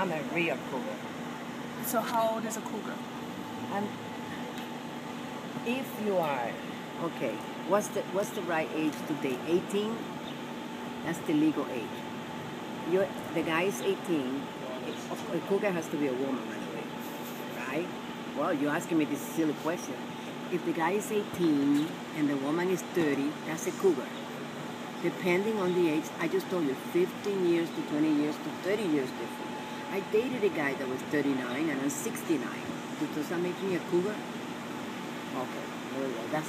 I'm a real cougar. So how old is a cougar? And if you are okay, what's the what's the right age to date? 18. That's the legal age. you the guy is 18. A cougar has to be a woman, by the way, right? Well, you're asking me this silly question. If the guy is 18 and the woman is 30, that's a cougar. Depending on the age, I just told you 15 years to 20 years to 30 years different. I dated a guy that was 39 and I'm 69. Does that make me a cougar? Okay, well, that's